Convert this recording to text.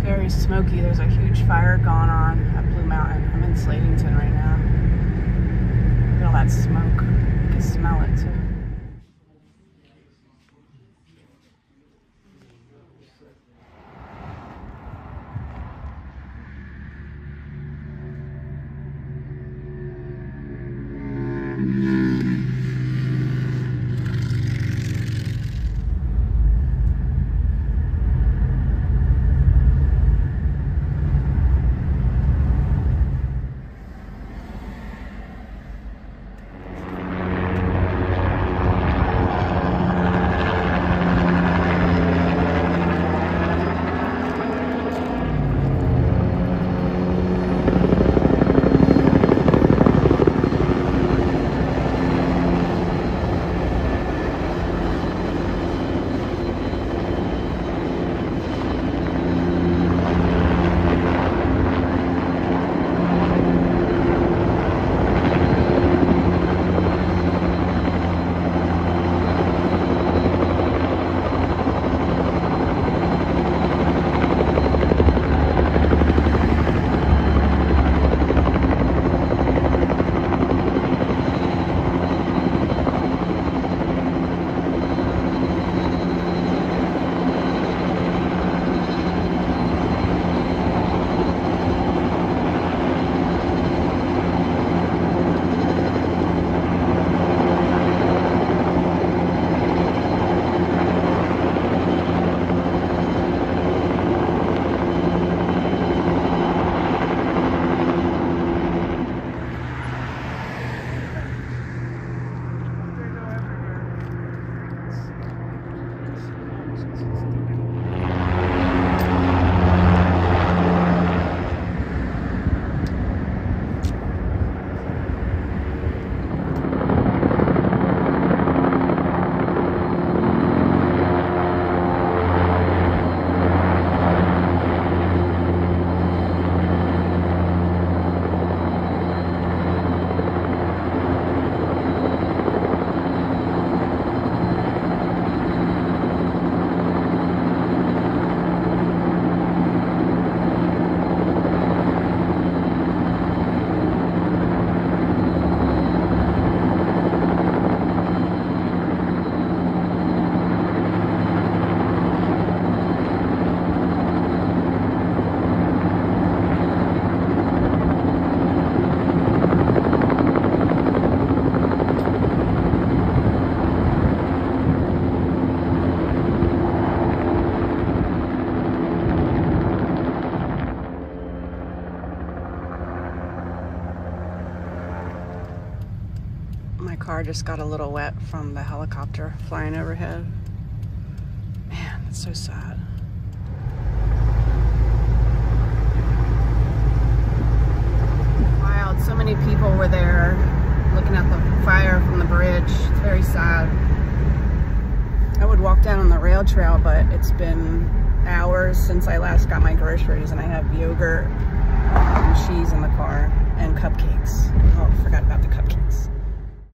very smoky. There's a huge fire going on at Blue Mountain. I'm in Slatington right now. Look at all that smoke. I can smell it too. My car just got a little wet from the helicopter flying overhead. Man, it's so sad. Wild. So many people were there looking at the fire from the bridge. It's very sad. I would walk down on the rail trail, but it's been hours since I last got my groceries and I have yogurt and cheese in the car and cupcakes. Oh, forgot about the cupcakes.